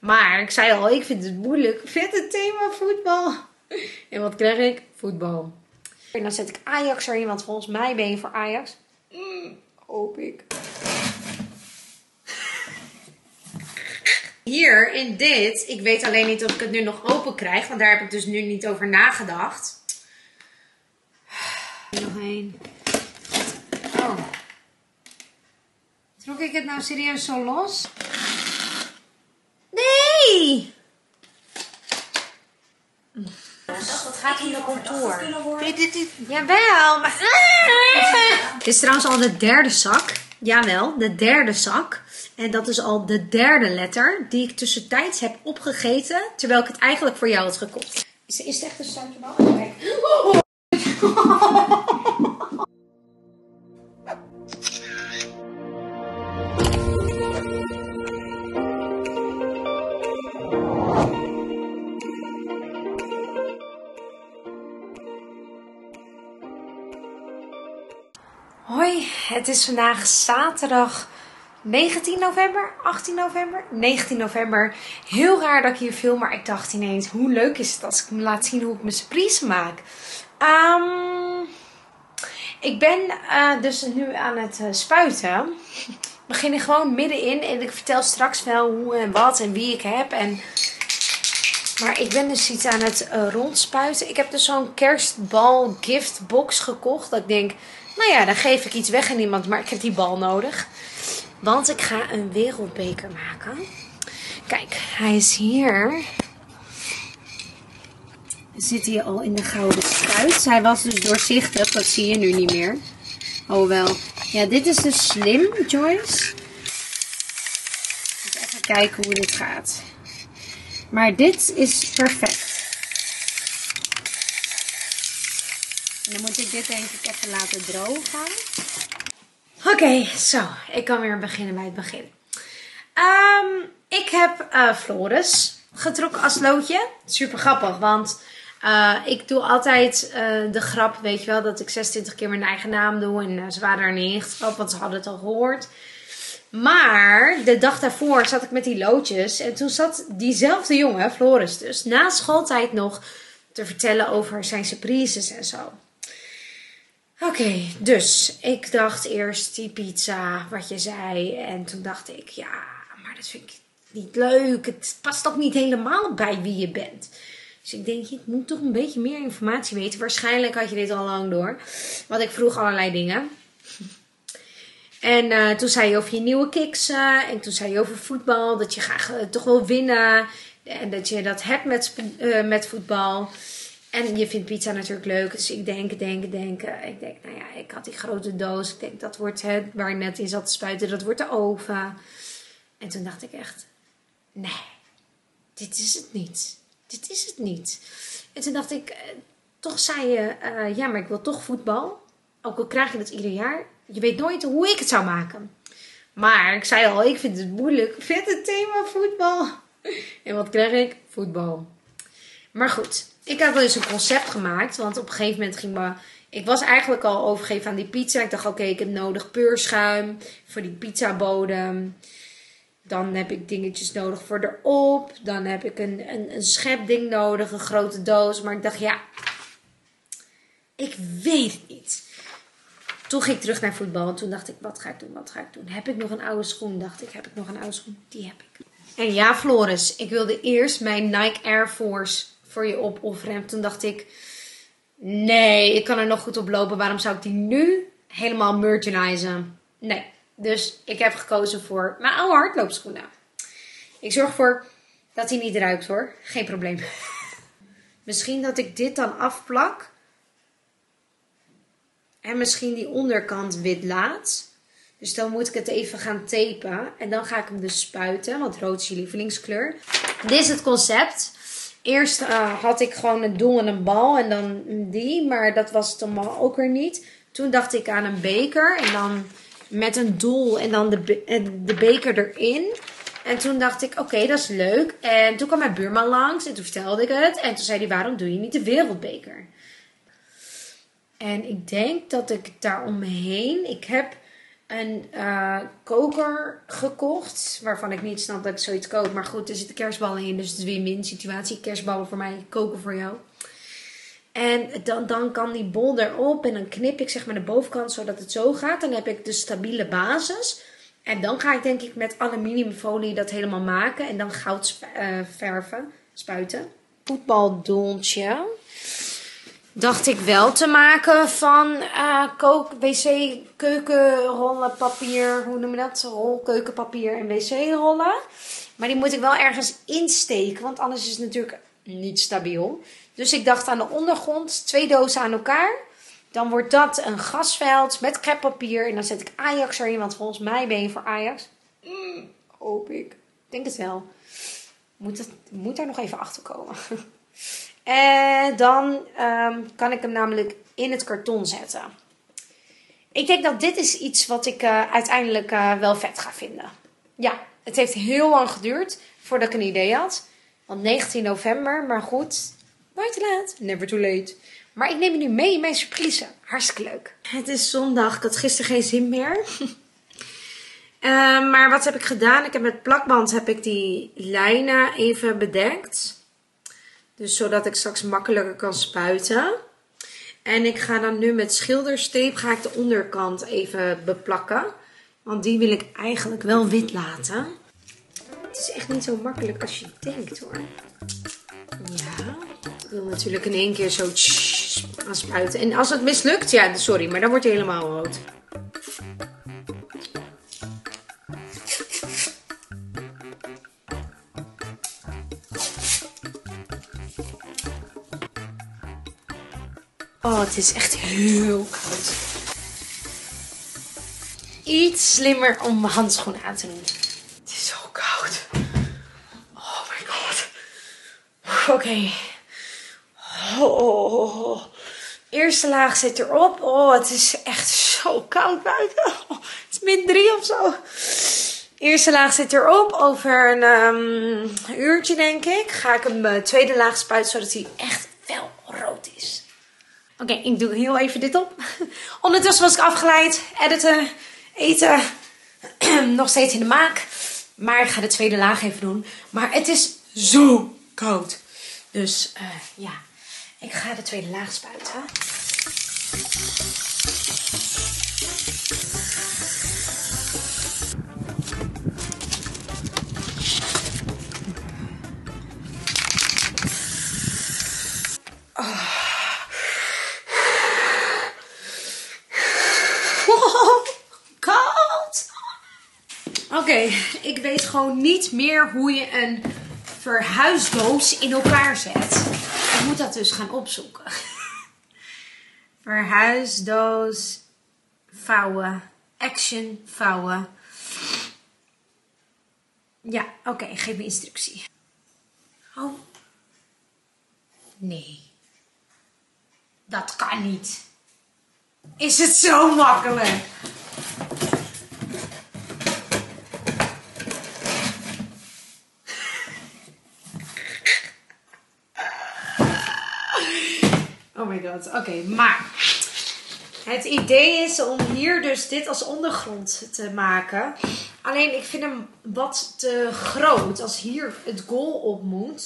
Maar ik zei al, ik vind het moeilijk. Vind het thema voetbal. En wat krijg ik? Voetbal. En dan zet ik Ajax erin, want volgens mij ben je voor Ajax. Hoop ik. Hier in dit, ik weet alleen niet of ik het nu nog open krijg, want daar heb ik dus nu niet over nagedacht. Nog één. Oh. Trok ik het nou serieus zo los? Nee! Dat gaat om de contour. Jawel, maar... Dit is trouwens al de derde zak. Jawel, de derde zak. En dat is al de derde letter die ik tussentijds heb opgegeten. Terwijl ik het eigenlijk voor jou had gekocht. Is, is het echt een stuiterbal? Kijk. het is vandaag zaterdag 19 november, 18 november, 19 november. Heel raar dat ik hier film, maar ik dacht ineens, hoe leuk is het als ik me laat zien hoe ik mijn surprise maak. Ehm, ik ben eh, dus nu aan het eh, spuiten. We beginnen gewoon middenin en ik vertel straks wel hoe en wat en wie ik heb. En... Maar ik ben dus iets aan het eh, rondspuiten. Ik heb dus zo'n kerstbal giftbox gekocht. Dat ik denk, nou ja, dan geef ik iets weg aan iemand, maar ik heb die bal nodig. Want ik ga een wereldbeker maken. Kijk, hij is hier. Zit hij al in de gouden spuit. Hij was dus doorzichtig, dat zie je nu niet meer. Oh wel. Ja, dit is de Slim Joyce. Even kijken hoe dit gaat. Maar dit is perfect. En dan moet ik dit denk ik even laten drogen. Oké, zo. Ik kan weer beginnen bij het begin. Ehm, ik heb uh, Floris getrokken als loodje. Super grappig, want uh, ik doe altijd uh, de grap, weet je wel, dat ik 26 keer mijn eigen naam doe. En ze waren er niet want ze hadden het al gehoord. Maar de dag daarvoor zat ik met die loodjes. En toen zat diezelfde jongen, Floris dus, na schooltijd nog te vertellen over zijn surprises en zo. Oké, dus ik dacht eerst die pizza, wat je zei. En toen dacht ik, ja, maar dat vind ik niet leuk. Het past toch niet helemaal bij wie je bent. Dus ik denk, ik moet toch een beetje meer informatie weten. Waarschijnlijk had je dit al lang door. Want ik vroeg allerlei dingen. En uh, toen zei je over je nieuwe kicks. en toen zei je over voetbal. Dat je graag uh, toch wil winnen. En dat je dat hebt met, uh, met voetbal. En je vindt pizza natuurlijk leuk. Dus ik denk, denk, denk. Ik denk, nou ja, ik had die grote doos. Ik denk, dat wordt het waar net in zat te spuiten. Dat wordt de oven. En toen dacht ik echt, nee, dit is het niet. Dit is het niet. En toen dacht ik, toch zei je, uh, ja, maar ik wil toch voetbal. Ook al krijg je dat ieder jaar. Je weet nooit hoe ik het zou maken. Maar ik zei al, ik vind het moeilijk. Vind het thema voetbal. En wat krijg ik? Voetbal. Maar goed, ik had dus een concept gemaakt. Want op een gegeven moment ging me... Ik was eigenlijk al overgegeven aan die pizza. Ik dacht, oké, ik heb nodig peurschuim voor die pizzabodem. Dan heb ik dingetjes nodig voor erop. Dan heb ik een, een, een schepding nodig, een grote doos. Maar ik dacht, ja, ik weet het niet. Toen ging ik terug naar voetbal. En toen dacht ik, wat ga ik doen, wat ga ik doen? Heb ik nog een oude schoen? Dacht ik, heb ik nog een oude schoen? Die heb ik. En ja, Floris, ik wilde eerst mijn Nike Air Force voor je opofferen. En toen dacht ik, nee, ik kan er nog goed op lopen. Waarom zou ik die nu helemaal merchandisen? Nee. Dus ik heb gekozen voor mijn oude hardloopschoenen. Ik zorg ervoor dat hij niet ruikt hoor. Geen probleem. misschien dat ik dit dan afplak. En misschien die onderkant wit laat. Dus dan moet ik het even gaan tapen. En dan ga ik hem dus spuiten. Want rood is je lievelingskleur. Dit is het concept. Eerst uh, had ik gewoon een doel en een bal. En dan die. Maar dat was het allemaal ook weer niet. Toen dacht ik aan een beker. En dan met een doel. En dan de, de beker erin. En toen dacht ik, oké, dat is leuk. En toen kwam mijn buurman langs. En toen vertelde ik het. En toen zei hij, waarom doe je niet de wereldbeker? En ik denk dat ik daar omheen... Ik heb een eh, koker gekocht. Waarvan ik niet snap dat ik zoiets koop. Maar goed, er zitten kerstballen in. Dus het is win-win situatie. Kerstballen voor mij, koken voor jou. En dan, dan kan die bol erop. En dan knip ik zeg maar de bovenkant zodat het zo gaat. Dan heb ik de stabiele basis. En dan ga ik denk ik met aluminiumfolie dat helemaal maken. En dan goud sp- eh, verven, spuiten. Voetbaldoeltje. Dacht ik wel te maken van eh, kook, wc, keukenrollen, papier. Hoe noem je dat? Rol, keukenpapier en wc-rollen. Maar die moet ik wel ergens insteken. Want anders is het natuurlijk niet stabiel. Dus ik dacht aan de ondergrond, twee dozen aan elkaar. Dan wordt dat een gasveld met kreppapier. En dan zet ik Ajax erin, want volgens mij ben je voor Ajax. Mm, hoop ik. Ik denk het wel. Moet, het, moet daar nog even achter komen. en dan ehm, kan ik hem namelijk in het karton zetten. Ik denk dat dit is iets wat ik eh, uiteindelijk eh, wel vet ga vinden. Ja, het heeft heel lang geduurd voordat ik een idee had. Want 19 november, maar goed. Nooit te laat. Never too late. Maar ik neem je nu mee in mijn surprise. Hartstikke leuk. Het is zondag. Ik had gisteren geen zin meer. Eh, maar wat heb ik gedaan? Ik heb met plakband heb ik die lijnen even bedekt. Dus zodat ik straks makkelijker kan spuiten. En ik ga dan nu met schildersteep ga ik de onderkant even beplakken. Want die wil ik eigenlijk wel wit laten. Het is echt niet zo makkelijk als je denkt hoor. Ja, ik wil natuurlijk in één keer zo gaan spuiten. En als het mislukt, ja, sorry, maar dan wordt hij helemaal rood. Oh, het is echt heel koud. Iets slimmer om mijn handschoenen aan te doen. Het is zo koud. Oh my god. Oké. Oh. Eerste laag zit erop. Oh, het is echt zo koud buiten. Oh, het is min 3 of zo. Eerste laag zit erop. Over een ehm, uurtje, denk ik, ga ik hem uh, tweede laag spuiten zodat hij echt. Oké, ik doe heel even dit op. Ondertussen was ik afgeleid. Editen, eten. Nog steeds in de maak. Maar ik ga de tweede laag even doen. Maar het is zo koud. Dus uh, ja, ik ga de tweede laag spuiten. Weet gewoon niet meer hoe je een verhuisdoos in elkaar zet. Ik moet dat dus gaan opzoeken. Verhuisdoos vouwen. Action vouwen. Ja, oké, geef me instructie. Oh. Nee. Dat kan niet. Is het zo makkelijk? Oké, maar het idee is om hier dus dit als ondergrond te maken. Alleen ik vind hem wat te groot als hier het goal op moet.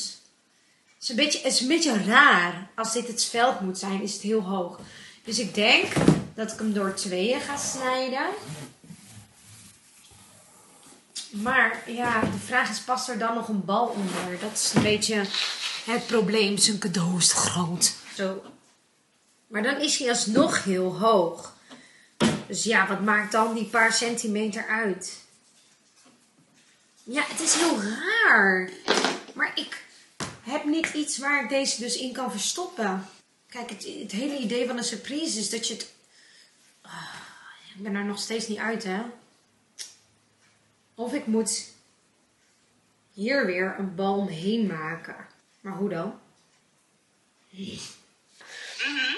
Het is, een beetje, is een beetje raar. Als dit het veld moet zijn, is het heel hoog. Dus ik denk dat ik hem door tweeën ga snijden. Maar ja, de vraag is, past er dan nog een bal onder? Dat is een beetje het probleem. Zijn cadeau is te groot. Zo. Maar dan is hij alsnog heel hoog. Dus ja, wat maakt dan die paar centimeter uit? Ja, het is heel raar. Maar ik heb niet iets waar ik deze dus in kan verstoppen. Kijk, het, hele idee van een surprise is dat je het... Ah, ik ben er nog steeds niet uit, hè. Of ik moet hier weer een bal omheen maken. Maar hoe dan?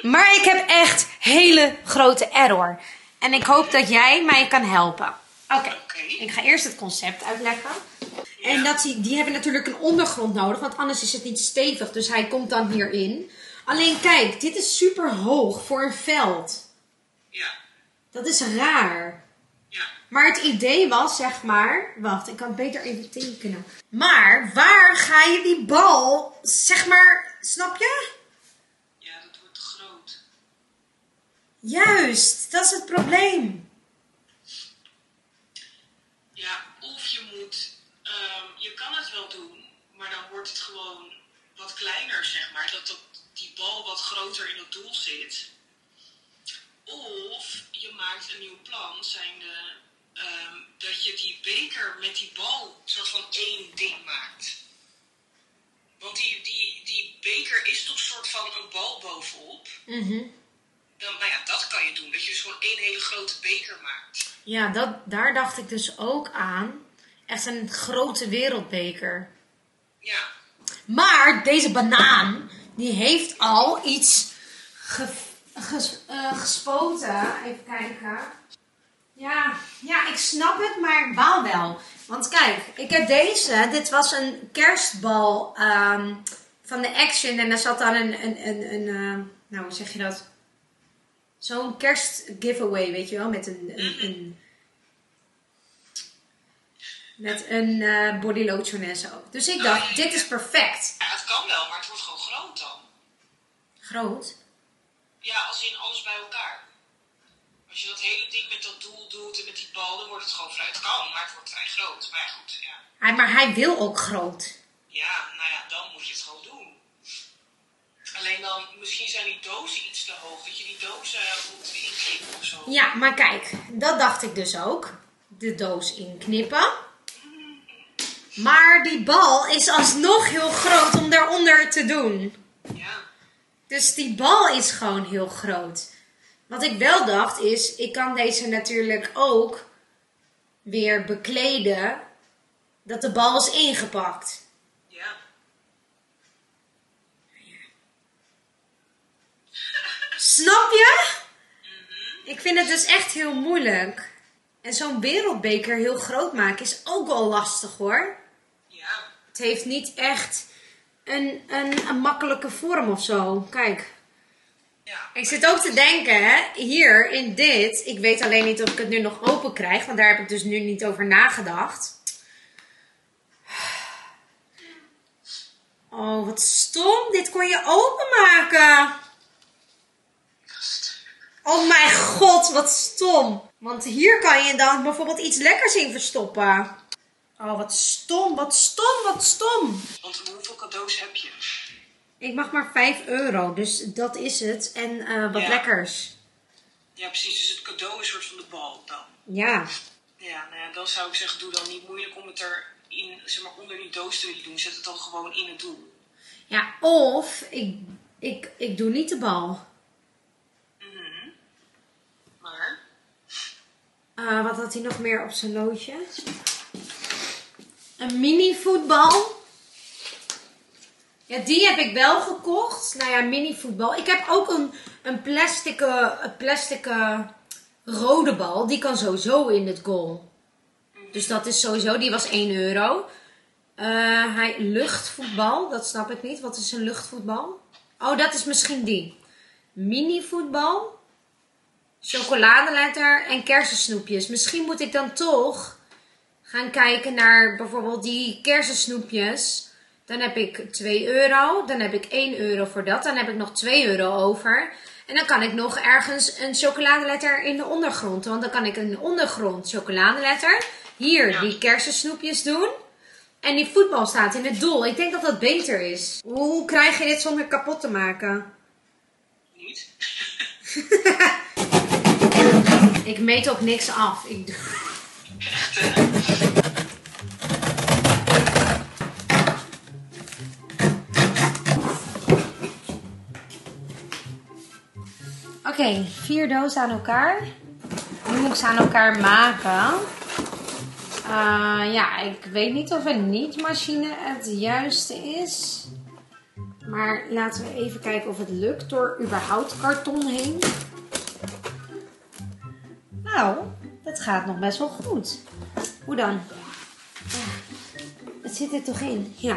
Maar ik heb echt hele grote error. En ik hoop dat jij mij kan helpen. Oké, ik ga eerst het concept uitleggen. En dat die, die hebben natuurlijk een ondergrond nodig, want anders is het niet stevig. Dus hij komt dan hierin. Alleen kijk, dit is super hoog voor een veld. Ja, Dat is raar. ja. Maar het idee was, zeg maar... Wacht, ik kan het beter even tekenen. Maar waar ga je die bal, zeg maar... Snap je? Ja, dat wordt te groot. Juist, dat is het probleem. Ja, of je moet, ehm, je kan het wel doen, maar dan wordt het gewoon wat kleiner, zeg maar. Dat, dat die bal wat groter in het doel zit. Of je maakt een nieuw plan, zijnde ehm, dat je die beker met die bal soort van één ding maakt. Want die, die, die beker is toch soort van een bal bovenop. Mhm. Dan, nou ja, dat kan je doen. Dat je dus gewoon één hele grote beker maakt. Ja, dat, daar dacht ik dus ook aan. Echt een grote wereldbeker. Ja, Maar deze banaan, die heeft al iets ge, ges- eh, gespoten. Even kijken. Ja, ja, ik snap het, maar ik baal wel. Want kijk, ik heb deze. Dit was een kerstbal ehm, van de Action. En daar zat dan een, een, een, een eh, nou hoe zeg je dat? Zo'n kerst giveaway, weet je wel? Met een, een, een met een eh body lotion en zo. Dus ik dacht, dit is perfect. ja, het kan wel, maar het wordt gewoon groot dan. Groot. Ja, als in alles bij elkaar. Als je dat hele ding met dat doel doet en met die bal, dan wordt het gewoon vrij. Het kan, maar het wordt vrij groot. Maar goed, ja. Hij, maar hij wil ook groot. Ja, nou ja, dan moet je het gewoon doen. Alleen dan, misschien zijn die dozen iets te hoog. Dat je die dozen moet inklikken of zo. Ja, maar kijk, dat dacht ik dus ook. De doos inknippen. Maar die bal is alsnog heel groot om daaronder te doen. Ja, Dus die bal is gewoon heel groot. Wat ik wel dacht is, ik kan deze natuurlijk ook weer bekleden dat de bal is ingepakt. ja. Snap je? Ik vind het dus echt heel moeilijk. En zo'n wereldbeker heel groot maken is ook wel lastig hoor. Ja, Het heeft niet echt een, een, een makkelijke vorm of zo. Kijk. ja. Ik zit ook te denken, hè, hier in dit. Ik weet alleen niet of ik het nu nog open krijg, want daar heb ik dus nu niet over nagedacht. Oh, wat stom. Dit kon je openmaken. Oh mijn god, wat stom. Want hier kan je dan bijvoorbeeld iets lekkers in verstoppen. Oh, wat stom, wat stom, wat stom. Want hoeveel cadeaus heb je? Ik mag maar 5 euro, dus dat is het. En eh, wat Ja. lekkers. Ja, precies. Dus het cadeau is een soort van de bal dan. Ja. Ja, nou ja, dan zou ik zeggen, doe dan niet moeilijk om het er in, zeg maar, onder die doos te willen doen. Zet het dan gewoon in het doel. Ja, of ik, ik, ik doe niet de bal. Maar, Eh, wat had hij nog meer op zijn loodje? Een mini voetbal. Ja, die heb ik wel gekocht. Nou ja, mini voetbal. Ik heb ook een, een plastic, een plastic rode bal. Die kan sowieso in het goal. Dus dat is sowieso, die was 1 euro. Eh, hij, luchtvoetbal, dat snap ik niet. Wat is een luchtvoetbal? Oh, dat is misschien die. Mini voetbal chocoladeletter en kersensnoepjes. Misschien moet ik dan toch gaan kijken naar bijvoorbeeld die kersensnoepjes. Dan heb ik 2 euro. Dan heb ik 1 euro voor dat. Dan heb ik nog 2 euro over. En dan kan ik nog ergens een chocoladeletter in de ondergrond. Want dan kan ik de ondergrond chocoladeletter. Hier Ja. die kersensnoepjes doen. En die voetbal staat in het doel. Ik denk dat dat beter is. Hoe krijg je dit zonder kapot te maken? niet. Ik meet ook niks af. Ik? Oké, vier dozen aan elkaar. Nu moet ik ze aan elkaar maken. Eh, ja, ik weet niet of een niet-machine het juiste is. Maar laten we even kijken of het lukt door überhaupt karton heen. Nou, dat gaat nog best wel goed. Hoe dan? Het zit er toch in? Ja.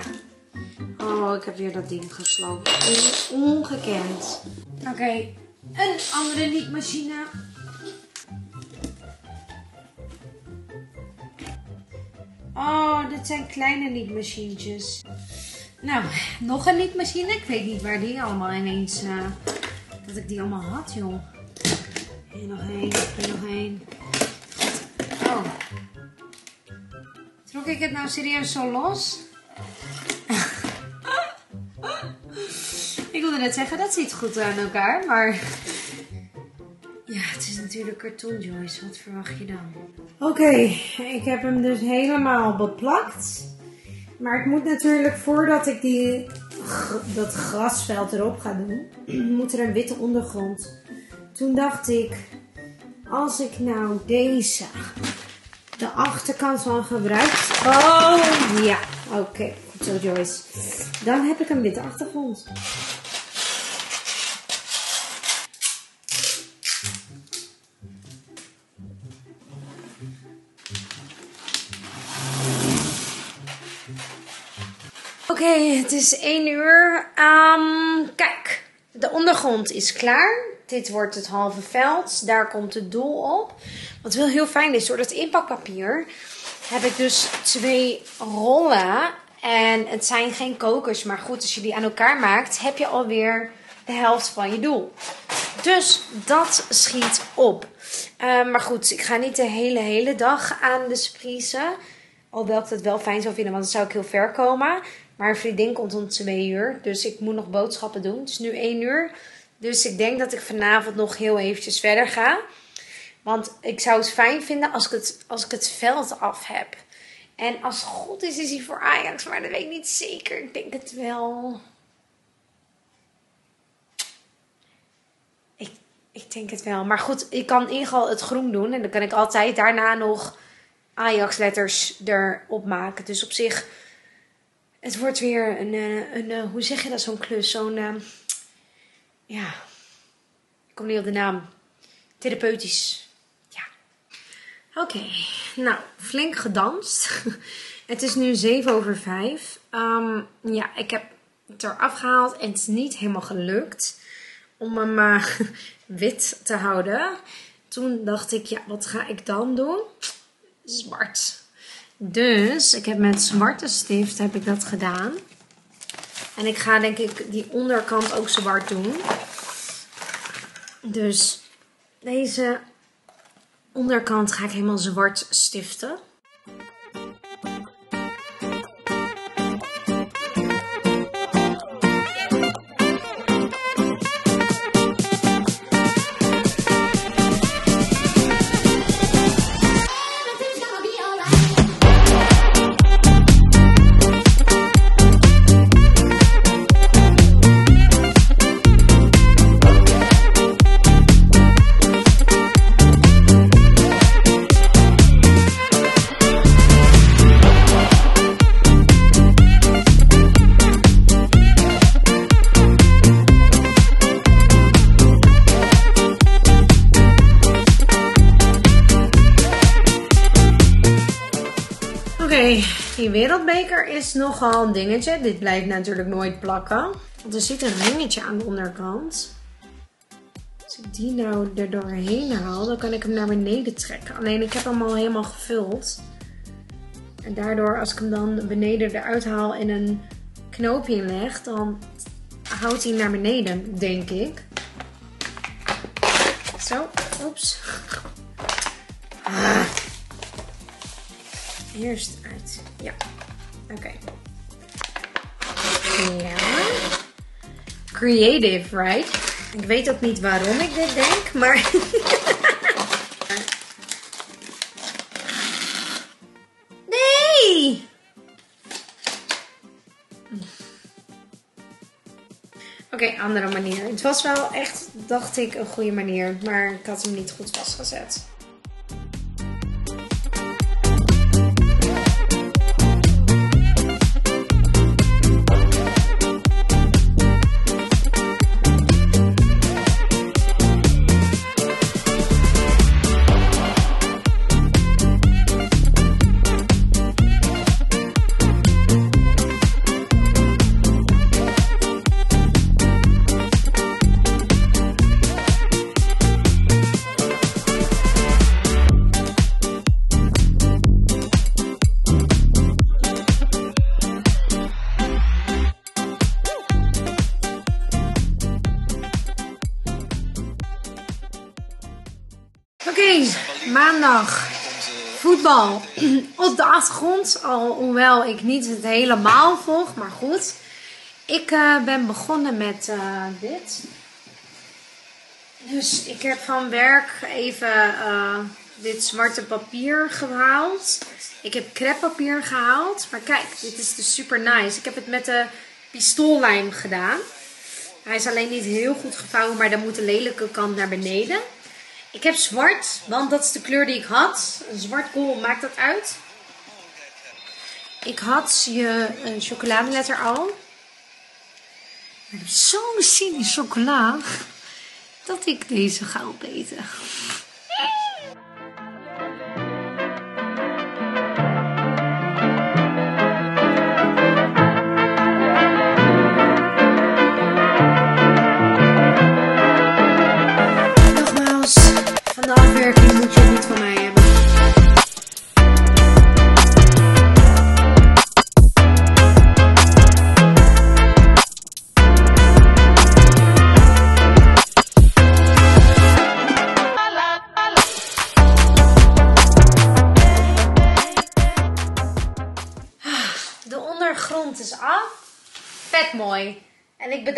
Oh, ik heb weer dat ding gesloten. On- Ongekend. Oké, een andere liedmachine. Oh, dit zijn kleine nietmachientjes. Nou, nog een nietmachine. Ik weet niet waar die allemaal ineens... Uh, dat ik die allemaal had, joh. Hier nog één, hier nog één. Oh. Trok ik het nou serieus zo los? ik wilde net zeggen, dat ziet goed aan elkaar, maar... Ja, het is natuurlijk karton, Joyce. Wat verwacht je dan? Oké, ik heb hem dus helemaal beplakt. Maar ik moet natuurlijk, voordat ik die, dat grasveld erop ga doen, moet er een witte ondergrond. Toen dacht ik, als ik nou deze, de achterkant van gebruik. Oh ja, oké. Goed zo Joyce. Dan heb ik een witte achtergrond. Oké, het is 1 uur. Um, kijk, de ondergrond is klaar. Dit wordt het halve veld. Daar komt het doel op. Wat wel heel fijn is, door dat inpakpapier heb ik dus twee rollen. En het zijn geen kokers, maar goed, als je die aan elkaar maakt, heb je alweer de helft van je doel. Dus dat schiet op. Uh, maar goed, ik ga niet de hele, hele dag aan de surprise. Alhoewel ik het wel fijn zou vinden, want dan zou ik heel ver komen. Maar een vriendin komt om twee uur. Dus ik moet nog boodschappen doen. Het is nu één uur. Dus ik denk dat ik vanavond nog heel eventjes verder ga. Want ik zou het fijn vinden als ik het, als ik het veld af heb. En als het goed is, is hij voor Ajax. Maar dat weet ik niet zeker. Ik denk het wel. Ik, ik denk het wel. Maar goed, ik kan in ieder geval het groen doen. En dan kan ik altijd daarna nog Ajax letters erop maken. Dus op zich het wordt weer een, eh, een, een eh, hoe zeg je dat, zo'n klus, zo'n, uh, ja, ik kom niet op de naam, therapeutisch, ja. Oké, nou, flink gedanst. het is nu 7 over 5. Um, ehm, ja, ik heb het eraf gehaald en het is niet helemaal gelukt om hem uh, wit te houden. Toen dacht ik, ja, wat ga ik dan doen? Zwart. Dus ik heb met zwarte stift heb ik dat gedaan. En ik ga denk ik die onderkant ook zwart doen. Dus deze onderkant ga ik helemaal zwart stiften. Wereldbeker is nogal een dingetje. Dit blijft natuurlijk nooit plakken. Want er zit een ringetje aan de onderkant. Als ik die nou er doorheen haal, dan kan ik hem naar beneden trekken. Alleen ik heb hem al helemaal gevuld. En daardoor, als ik hem dan beneden eruit haal en een knoopje leg, dan houdt hij naar beneden, denk ik. Zo, oeps. Ah. Eerst uit. Ja. Oké. Ja. Creative, right? Ik weet ook niet waarom ik dit denk, maar... nee! Oké, andere manier. Het was wel echt, dacht ik, een goede manier. Maar ik had hem niet goed vastgezet. Alhoewel ik niet het helemaal volg, maar goed. Ik eh, ben begonnen met eh, dit. Dus ik heb van werk even eh, dit zwarte papier gehaald. Ik heb creppapier gehaald. Maar kijk, dit is dus super nice. Ik heb het met de pistoollijm gedaan. Hij is alleen niet heel goed gevouwen, maar dan moet de lelijke kant naar beneden. Ik heb zwart, want dat is de kleur die ik had. Een zwart kool maakt dat uit. Ik had je een chocoladeletter al. Zo'n in chocola dat ik deze ga opeten.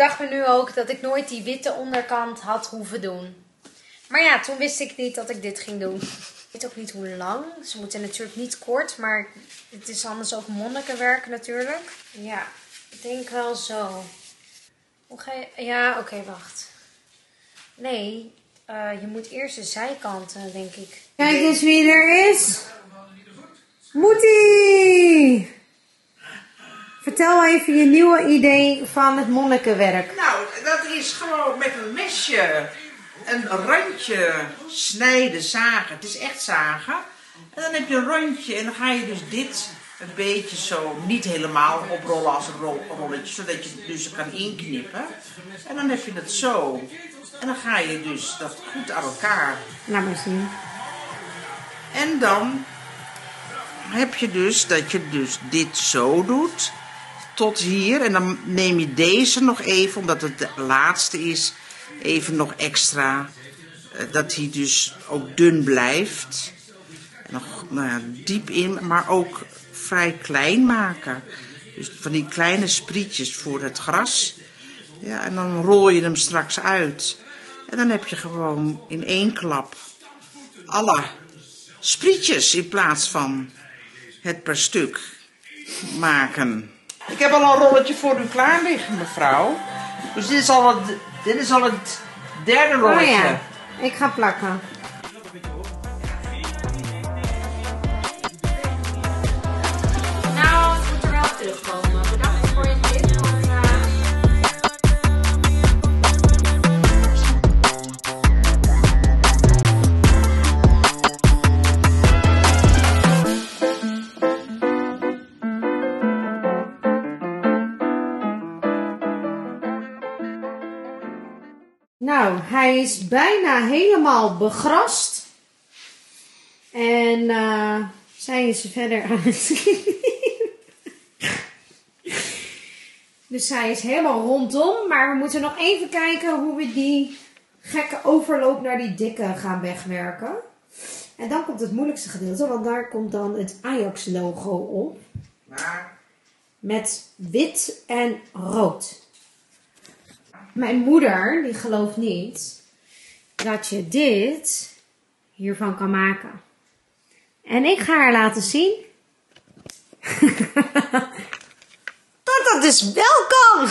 Bedacht me nu ook dat ik nooit die witte onderkant had hoeven doen. Maar ja, toen wist ik niet dat ik dit ging doen. Ik weet ook niet hoe lang. Ze moeten natuurlijk niet kort, maar het is anders ook monnikenwerk natuurlijk. Ja, ik denk wel zo. Hoe ga je... Ja, oké, wacht. Nee, eh, je moet eerst de zijkanten, denk ik. Kijk eens wie er is. Moetie! Vertel even je nieuwe idee van het monnikenwerk. Nou, dat is gewoon met een mesje een randje snijden, zagen. Het is echt zagen. En dan heb je een rondje en dan ga je dus dit een beetje zo, niet helemaal oprollen als een rol, rolletje, zodat je het dus kan inknippen. En dan heb je het zo. En dan ga je dus dat goed aan elkaar. Laat maar zien. En dan heb je dus dat je dus dit zo doet tot hier. En dan neem je deze nog even, omdat het de laatste is, even nog extra. eh, Dat hij dus ook dun blijft. Nog nou diep in, maar ook vrij klein maken. Dus van die kleine sprietjes voor het gras. Ja, en dan rol je hem straks uit. En dan heb je gewoon in één klap alle sprietjes in plaats van het per stuk maken. Ik heb al een rolletje voor u klaar liggen, mevrouw. Dus dit is al het, dit is al het derde Oh rolletje. ja, ik ga plakken. Nou, het moet er wel terugkomen. Hij is bijna helemaal begrast. En eh zij is verder aan het Dus hij is helemaal rondom. Maar we moeten nog even kijken hoe we die gekke overloop naar die dikke gaan wegwerken. En dan komt het moeilijkste gedeelte, want daar komt dan het Ajax-logo op. Met wit en rood. Mijn moeder, die gelooft niet dat je dit hiervan kan maken. En ik ga haar laten zien. dat dat dus wel kan.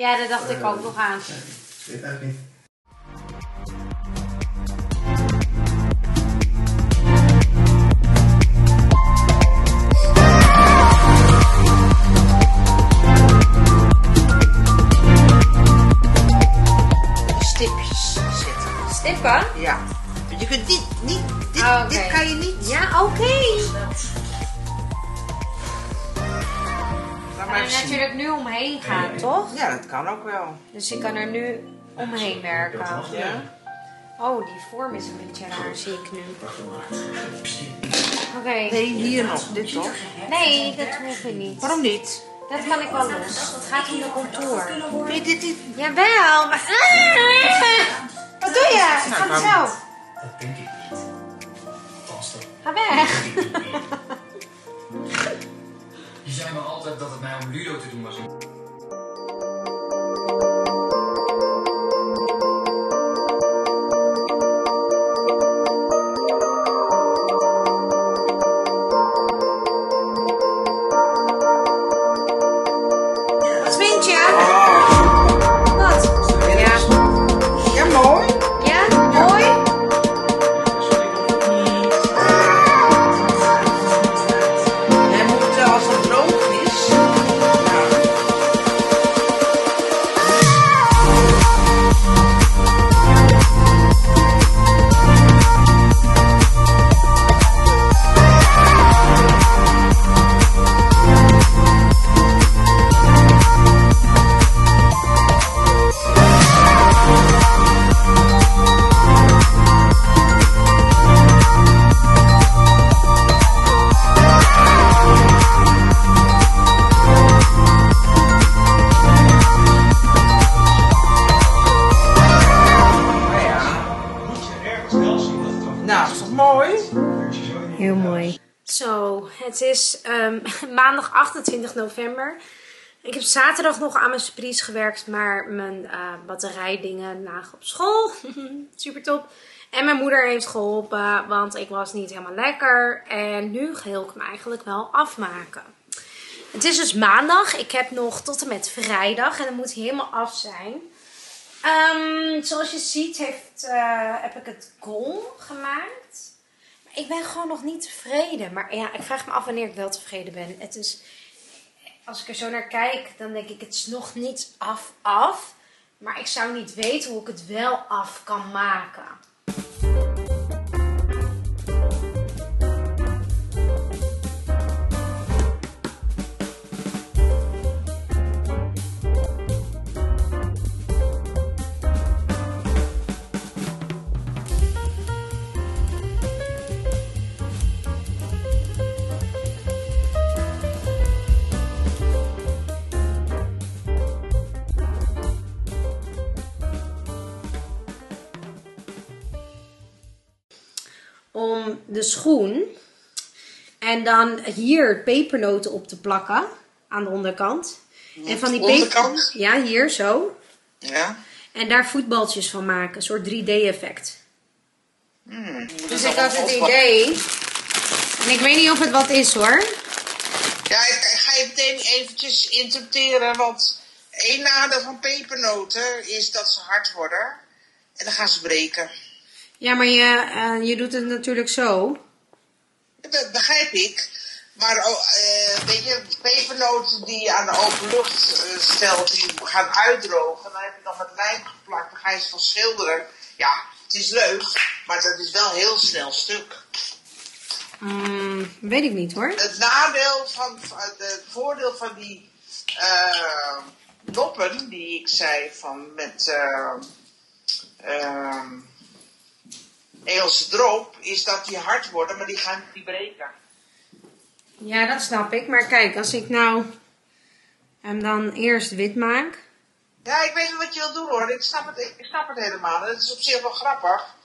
Ja dat dacht ik ook nog aan. Ik weet eigenlijk niet. Kan ook wel. Dus ik kan er nu omheen werken. Ja. Oh, die vorm is een beetje raar, zie ik nu. Oké. Nee, hier nog. Dit toch? Nee, dat hoeft niet. Waarom niet? Dat kan ik wel los. Het gaat om de contour. Je dit niet? Jawel, maar... Ah! Wat doe je? Ik ga Nou, zelf. Dat denk ik niet. Ga weg. Je zei me altijd dat het mij om Ludo te doen was. Wat 28 november. Ik heb zaterdag nog aan mijn surprise gewerkt, maar mijn eh, batterijdingen lagen op school. Super top. En mijn moeder heeft geholpen, want ik was niet helemaal lekker. En nu wil ik hem eigenlijk wel afmaken. Het is dus maandag. Ik heb nog tot en met vrijdag en dan moet hij helemaal af zijn. Ehm, zoals je ziet heeft, eh, heb ik het goal gemaakt. Maar ik ben gewoon nog niet tevreden. Maar ja, ik vraag me af wanneer ik wel tevreden ben. Het is, als ik er zo naar kijk, dan denk ik het is nog niet af af. Maar ik zou niet weten hoe ik het wel af kan maken. Om de schoen en dan hier pepernoten op te plakken aan de onderkant. En van die peper... onderkant? Ja, hier zo. Ja. En daar voetbaltjes van maken, een soort 3D-effect. Hmm. Dus ik had het idee. En ik weet niet of het wat is hoor. Ja, ik, ik ga je meteen eventjes interpreteren, want één nadeel van pepernoten is dat ze hard worden. En dan gaan ze breken. Ja, maar je, eh, je doet het natuurlijk zo. Dat begrijp ik. Maar oh, eh, weet je, pepernoten die je aan de open lucht eh, stelt, die gaan uitdrogen. Dan heb je nog met lijm geplakt, dan ga je ze van schilderen. Ja, het is leuk, maar dat is wel heel snel stuk. Mm, weet ik niet hoor. Het nadeel van, het voordeel van die eh, noppen die ik zei van met ehm, Engelse drop, is dat die hard worden, maar die gaan niet breken. Ja, dat snap ik. Maar kijk, als ik nou hem dan eerst wit maak. Ja, ik weet niet wat je wil doen hoor. Ik snap het, ik snap het helemaal. Het is op zich wel grappig.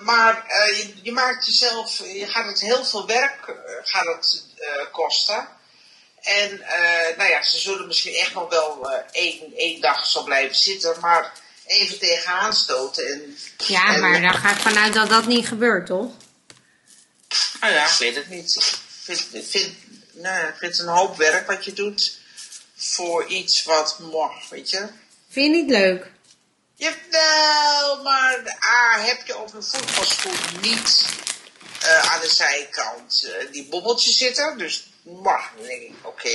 Maar eh, je, je maakt jezelf, je gaat het heel veel werk eh, gaat het, eh, kosten. En nou ja, ze zullen misschien echt nog wel één, één dag zo blijven zitten, maar even tegenaan stoten. En, Ja, en- maar daar ga ik vanuit dat dat niet gebeurt, toch? Nou ja, ik weet het niet. Ik vind, ik vind, nou, ik vind het een hoop werk wat je doet voor iets wat, moh, weet je. Vind je niet leuk? Jawel, maar A heb je op een voetbalschoen niet eh, aan de zijkant eh, die bobbeltjes zitten. Dus dan denk ik, oké.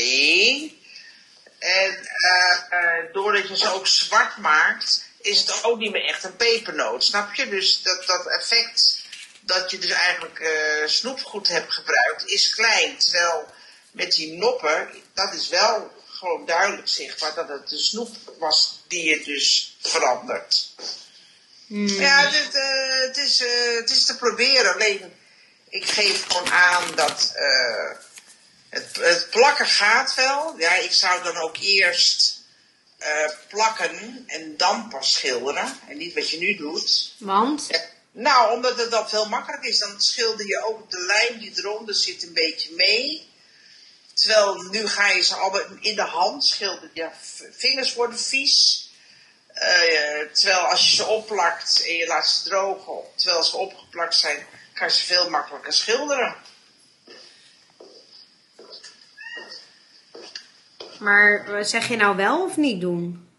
En eh, eh, doordat je ze ook zwart maakt, is het ook niet meer echt een pepernoot, snap je? Dus dat, dat effect, dat je dus eigenlijk eh, snoepgoed hebt gebruikt, is klein. Terwijl met die noppen, dat is wel gewoon duidelijk zichtbaar dat het de snoep was die je dus verandert. Ja, het, eh, het, is, eh, het is te proberen. Alleen, ik geef gewoon aan dat het, het plakken gaat wel. Ja, ik zou dan ook eerst eh, plakken en dan pas schilderen. En niet wat je nu doet. Want? Ja, Nou, omdat het dat veel makkelijker is. Dan schilder je ook de lijn die eronder zit een beetje mee. Terwijl nu ga je ze allemaal in de hand schilderen. Je v- vingers worden vies. Eh, terwijl als je ze opplakt en je laat ze drogen, terwijl ze opgeplakt zijn, kan je ze veel makkelijker schilderen. Maar eh, zeg je nou wel of niet doen?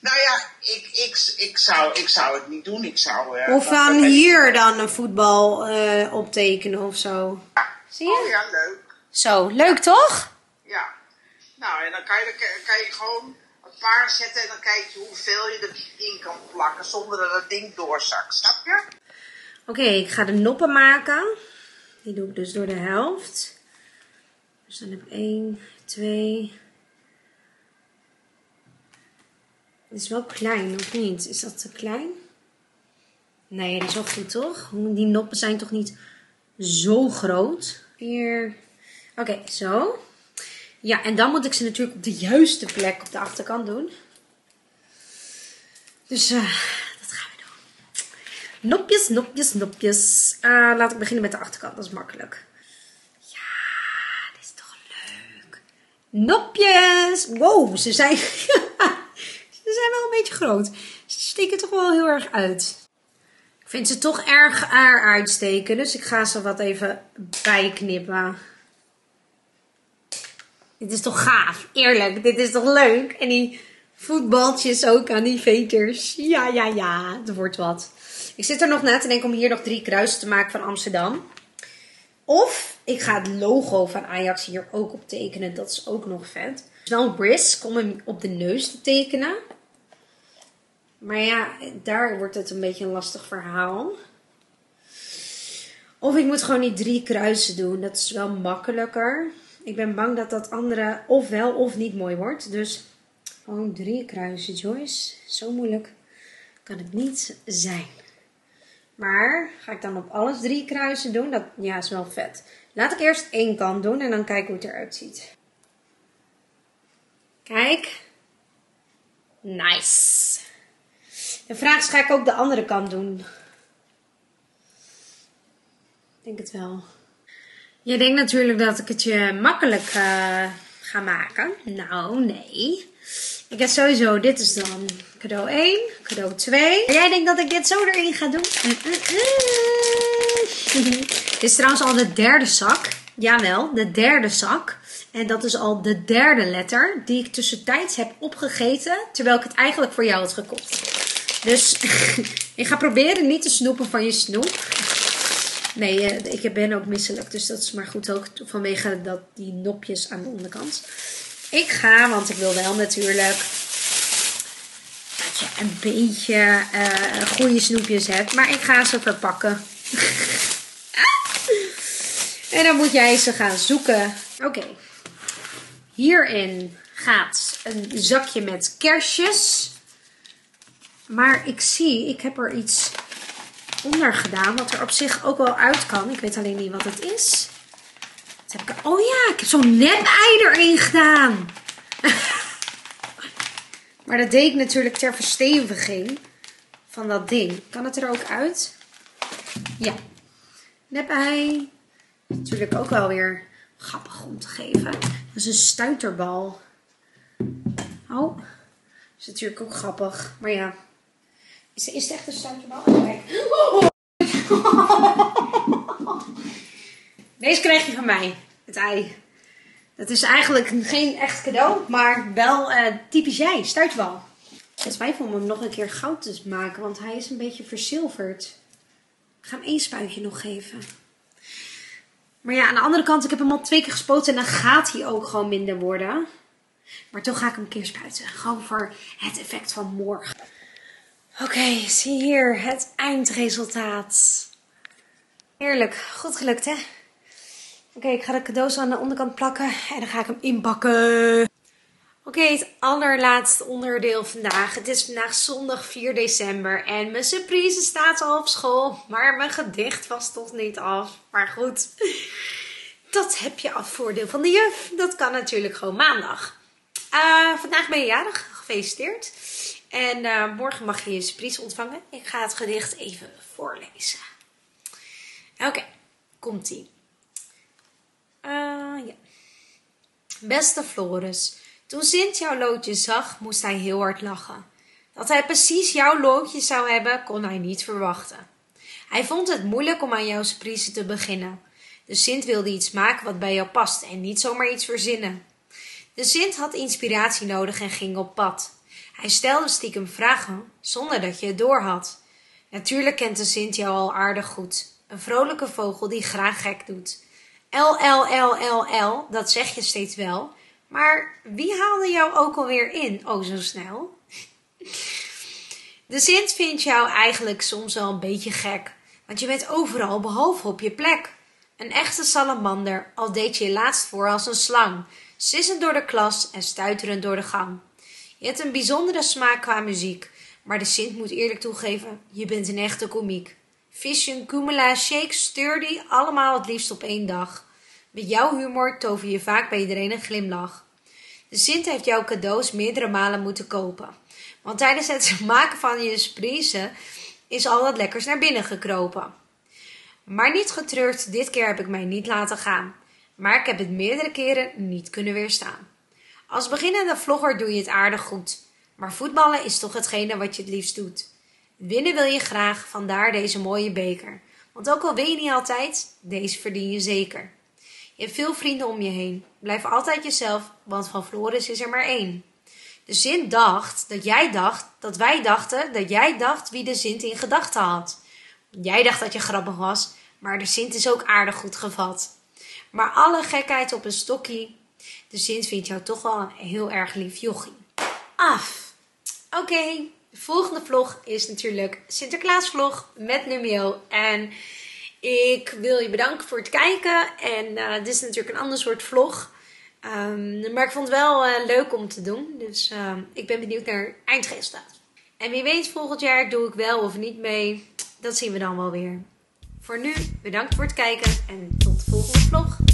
Nou ja, ik, ik, ik, zou, ik zou het niet doen. Ik zou, eh, Of aan hier dan een voetbal eh, optekenen of zo? Zie je? Oh ja, leuk. Zo, leuk toch? Ja. Nou, en dan kan je, kan je gewoon een paar zetten en dan kijk je hoeveel je erin kan plakken zonder dat het ding doorzakt. Snap je? Oké, ik ga de noppen maken. Die doe ik dus door de helft. Dus dan heb ik 1, 2. Het is wel klein, of niet? Is dat te klein? Nee, die is wel goed, toch? Die noppen zijn toch niet zo groot? 4. Oké, zo. Ja, en dan moet ik ze natuurlijk op de juiste plek op de achterkant doen. Dus eh, dat gaan we doen. Nopjes, nopjes, nopjes. Eh, laat ik beginnen met de achterkant, dat is makkelijk. Ja, dit is toch leuk. Nopjes! Wow, ze zijn, ze zijn wel een beetje groot. Ze steken toch wel heel erg uit. Ik vind ze toch erg uitsteken, dus ik ga ze wat even bijknippen. Dit is toch gaaf, eerlijk. Dit is toch leuk? En die voetbaltjes ook aan die veters. Ja, ja, ja, het wordt wat. Ik zit er nog na te denken om hier nog drie kruisen te maken van Amsterdam. Of ik ga het logo van Ajax hier ook op tekenen. Dat is ook nog vet. Het is een om hem op de neus te tekenen. Maar ja, daar wordt het een beetje een lastig verhaal. Of ik moet gewoon die drie kruisen doen. Dat is wel makkelijker. Ik ben bang dat dat andere of wel of niet mooi wordt. Dus gewoon drie kruisen, Joyce. Zo moeilijk kan het niet zijn. Maar ga ik dan op alles drie kruisen doen? Dat ja, is wel vet. Laat ik eerst één kant doen en dan kijken hoe het eruit ziet. Kijk. Nice. De vraag is, ga ik ook de andere kant doen? Ik denk het wel. Je denkt natuurlijk dat ik het je makkelijk eh, ga maken. Nou, nee. Ik heb sowieso, dit is dan cadeau 1, cadeau 2. En jij denkt dat ik dit zo erin ga doen? Mm, mm, mm. dit is trouwens al de derde zak. Jawel, de derde zak. En dat is al de derde letter die ik tussentijds heb opgegeten. Terwijl ik het eigenlijk voor jou had gekocht. Dus ik ga proberen niet te snoepen van je snoep. Nee, eh, ik ben ook misselijk. Dus dat is maar goed ook vanwege dat, die nopjes aan de onderkant. Ik ga, want ik wil wel natuurlijk dat je een beetje eh, goede snoepjes hebt. Maar ik ga ze verpakken. en dan moet jij ze gaan zoeken. Oké. Hierin gaat een zakje met kersjes. Maar ik zie, ik heb er iets onder gedaan. Wat er op zich ook wel uit kan. Ik weet alleen niet wat het is. Heb ik Oh ja, ik heb zo'n nep-ei erin gedaan. maar dat deed ik natuurlijk ter versteviging van dat ding. Kan het er ook uit? Ja. Nep-ei. Natuurlijk ook wel weer grappig om te geven. Dat is een stuiterbal. Oh. is natuurlijk ook grappig. Maar ja. Is, is het echt een stuiterbal? Kijk. Deze krijg je van mij. Het ei. Dat is eigenlijk geen echt cadeau, maar wel eh, typisch jij, stuitbal. Ik twijfel om hem nog een keer goud te maken, want hij is een beetje verzilverd. Ik ga hem één spuitje nog geven. Maar ja, aan de andere kant, ik heb hem al twee keer gespoten en dan gaat hij ook gewoon minder worden. Maar toch ga ik hem een keer spuiten. Gewoon voor het effect van morgen. Oké, zie hier het eindresultaat. Heerlijk, goed gelukt hè? Oké, ik ga de cadeaus aan de onderkant plakken en dan ga ik hem inpakken. Oké, het allerlaatste onderdeel vandaag. Het is vandaag zondag 4 december en mijn surprise staat al op school. Maar mijn gedicht was toch niet af. Maar goed, dat heb je als voordeel van de juf. Dat kan natuurlijk gewoon maandag. Uh, vandaag ben je jarig, gefeliciteerd. En uh, morgen mag je je surprise ontvangen. Ik ga het gedicht even voorlezen. Oké, komt-ie. Uh, ja. Beste Floris, toen Sint jouw loodje zag, moest hij heel hard lachen. Dat hij precies jouw loodje zou hebben, kon hij niet verwachten. Hij vond het moeilijk om aan jouw surprise te beginnen. De Sint wilde iets maken wat bij jou past en niet zomaar iets verzinnen. De Sint had inspiratie nodig en ging op pad. Hij stelde stiekem vragen zonder dat je het doorhad. Natuurlijk kent de Sint jou al aardig goed. Een vrolijke vogel die graag gek doet. L, L, L, L, L, dat zeg je steeds wel. Maar wie haalde jou ook alweer in, oh zo snel? De Sint vindt jou eigenlijk soms wel een beetje gek, want je bent overal behalve op je plek. Een echte salamander, al deed je je laatst voor als een slang, sissend door de klas en stuiterend door de gang. Je hebt een bijzondere smaak qua muziek, maar de Sint moet eerlijk toegeven, je bent een echte komiek. Vision, Kumela, Shake, Sturdy, allemaal het liefst op één dag. Met jouw humor tover je vaak bij iedereen een glimlach. De Sint heeft jouw cadeaus meerdere malen moeten kopen. Want tijdens het maken van je surprise is al wat lekkers naar binnen gekropen. Maar niet getreurd, dit keer heb ik mij niet laten gaan. Maar ik heb het meerdere keren niet kunnen weerstaan. Als beginnende vlogger doe je het aardig goed. Maar voetballen is toch hetgene wat je het liefst doet. Winnen wil je graag, vandaar deze mooie beker. Want ook al win je niet altijd, deze verdien je zeker. Je hebt veel vrienden om je heen. Blijf altijd jezelf, want van Floris is er maar één. De Sint dacht dat jij dacht dat wij dachten dat jij dacht wie de Sint in gedachten had. Jij dacht dat je grappig was, maar de Sint is ook aardig goed gevat. Maar alle gekheid op een stokkie, de Sint vindt jou toch wel een heel erg lief jochie. Af. Oké, de volgende vlog is natuurlijk Sinterklaas vlog met Numio. En ik wil je bedanken voor het kijken. En uh, dit is natuurlijk een ander soort vlog. Um, maar ik vond het wel uh, leuk om te doen. Dus uh, ik ben benieuwd naar het eindresultaat. En wie weet volgend jaar doe ik wel of niet mee. Dat zien we dan wel weer. Voor nu bedankt voor het kijken en tot de volgende vlog.